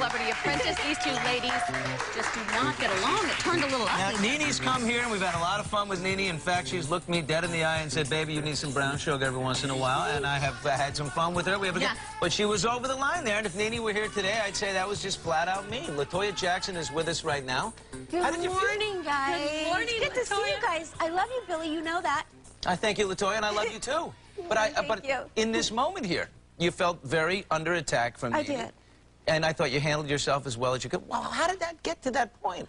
Celebrity Apprentice. These two ladies just do not get along. It turned a little Now, ugly. Nene's come here, and we've had a lot of fun with Nene. In fact, she's looked me dead in the eye and said, baby, you need some brown sugar every once in a while. And I have uh, had some fun with her. We have a Yes. good... But she was over the line there, and if Nene were here today, I'd say that was just flat out mean. Latoya Jackson is with us right now. Good How did you feel? morning, guys. Good morning, Good to see you guys. I love you, Billy. You know that. I thank you, Latoya, and I love you too. But I, Thank but you. in this moment here, you felt very under attack from I Nene. did. And I thought you handled yourself as well as you could. Well, how did that get to that point?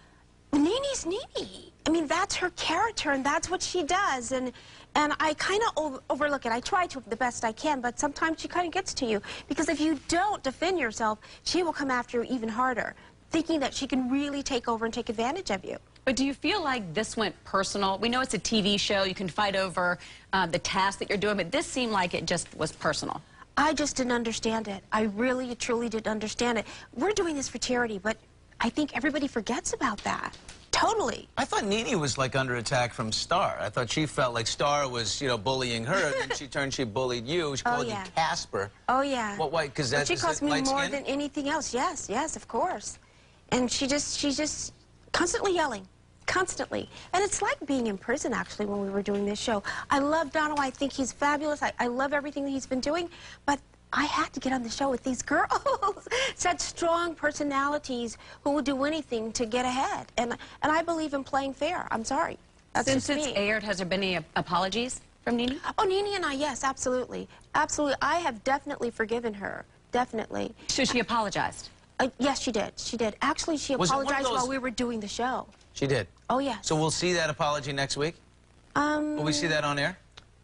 Nene's Nene. I mean, that's her character, and that's what she does. And and I kind of overlook it. I try to the best I can, but sometimes she kind of gets to you because if you don't defend yourself, she will come after you even harder, thinking that she can really take over and take advantage of you. But do you feel like this went personal? We know it's a TV show. You can fight over uh, the task that you're doing, but this seemed like it just was personal. I just didn't understand it. I really, truly didn't understand it. We're doing this for charity, but I think everybody forgets about that. Totally. I thought Nene was like under attack from Star. I thought she felt like Star was, you know, bullying her. then she turned, she bullied you. She Oh, called yeah. you Casper. Oh, yeah. What, why? Because that's she calls me more skin? than anything else. Yes, yes, of course. And she just, she's just constantly yelling, constantly. And it's like being in prison, actually, when we were doing this show. I love Donald. I think he's fabulous. I, I love everything that he's been doing. But I had to get on the show with these girls, such strong personalities who will do anything to get ahead. And, and I believe in playing fair. I'm sorry. That's Since it's me. aired, has there been any apologies from Nene? Oh, Nene and I, yes, absolutely. Absolutely. I have definitely forgiven her. Definitely. So she apologized. Uh, yes, she did. She did. Actually, she Was it one of apologized those- while we were doing the show. She did. Oh, yes. So we'll see that apology next week? um, Will we see that on air?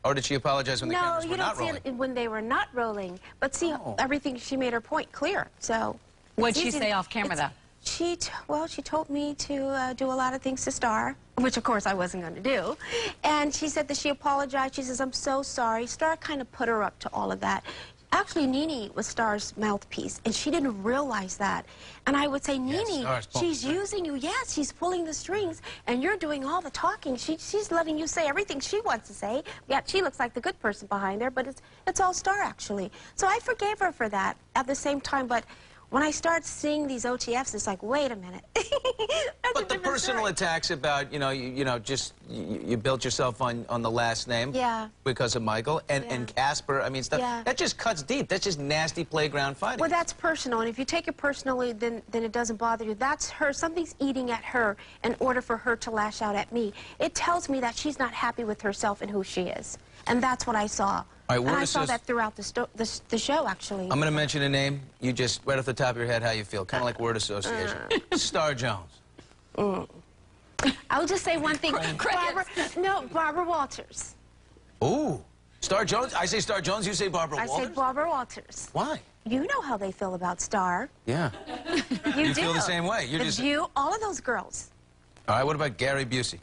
Or did she apologize when the no, cameras were you don't see rolling? it when they were not rolling. But see, Oh. everything, she made her point clear. So. What'd it's she easy- say off camera, it's- though? She, t well, she told me to uh, do a lot of things to Star, which of course I wasn't going to do. And she said that she apologized. She says, I'm so sorry. Star kind of put her up to all of that. Actually, Nene was Star's mouthpiece, and she didn't realize that. And I would say, Nene, pulling she's using you. Yes, she's pulling the strings, and you're doing all the talking. She, she's letting you say everything she wants to say. Yeah, she looks like the good person behind there, but it's, it's all Star, actually. So I forgave her for that at the same time, but when I start seeing these OTFs, it's like, wait a minute. But the personal story. attacks about, you know, you, you know, just you, you built yourself on, on the last name. Yeah. Because of Michael and, Yeah. and Casper. I mean, stuff. Yeah. That just cuts deep. That's just nasty playground fighting. Well, that's personal, and if you take it personally, then, then it doesn't bother you. That's her. Something's eating at her in order for her to lash out at me. It tells me that she's not happy with herself and who she is. And that's what I saw. Right, word I saw that throughout the, the, the show, actually. I'm going to mention a name. You just, right off the top of your head, how you feel. Kind of like word association. Uh. Star Jones. I'll just say one thing. Barbara, no, Barbara Walters. Ooh. Star Jones? I say Star Jones, you say Barbara I Walters? I say Barbara Walters. Why? You know how they feel about Star. Yeah. You, You do. feel the same way. You're the just- View, all of those girls. All right, what about Gary Busey?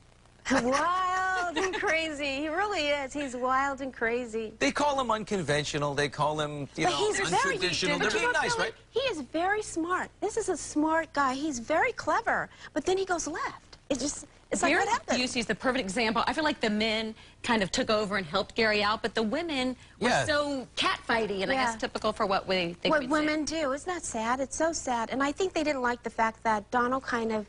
Wild and crazy. He really is. He's wild and crazy. They call him unconventional. They call him, you But know, he's untraditional. but They're you being nice, Billy, right? He is very smart. This is a smart guy. He's very clever. But then he goes left. It's just it's like Gary what happened? Busey's the perfect example. I feel like the men kind of took over and helped Gary out, but the women were Yeah. so catfighty, and I Yeah. guess typical for what we think what we'd women do. Isn't that sad? It's so sad. And I think they didn't like the fact that Donald kind of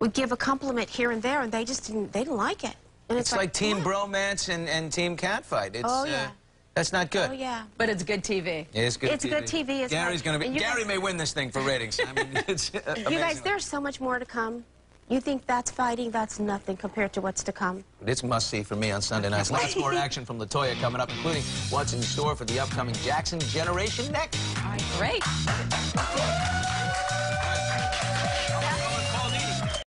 would give a compliment here and there, and they just didn't. They didn't like it. And It's like team what? bromance and, and team catfight. It's, Oh, uh, yeah. that's not good. Oh yeah. But it's good TV. It's good TV. It's TV. good TV, it's Gary's going to be. Gary guys- may win this thing for ratings. I mean, it's uh. You guys, there's so much more to come. You think that's fighting? That's nothing compared to what's to come. It's must see for me on Sunday nights. Lots more action from Latoya coming up, including what's in store for the upcoming Jackson Generation next. All right, great.